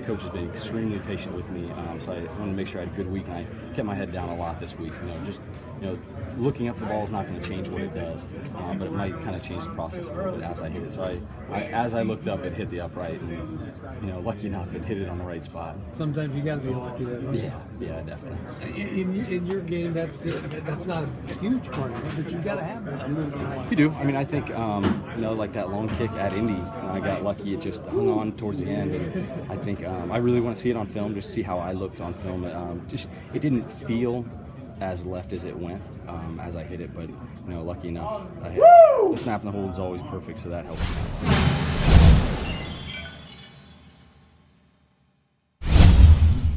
coach has been extremely patient with me, um, so I wanted to make sure I had a good week, and I kept my head down a lot this week. You know, just you know, looking up the ball is not going to change what it does, um, but it might kind of change the process a little bit as I hit it. So I, I, as I looked up, it hit the upright, and you know, lucky enough, it hit it on the right spot. Sometimes you got to be lucky. That Yeah, yeah, definitely. in, in your game, that's that's not a huge part of it, but you got to have that. You do. I mean, I think um, you know, like that long kick at Indy, I got lucky. It just hung on towards the end, and I think um, I really want to see it on film, just see how I looked on film. Um, just it didn't feel as left as it went um, as I hit it, but you know, lucky enough, I hit the snap and the hold is always perfect, so that helps.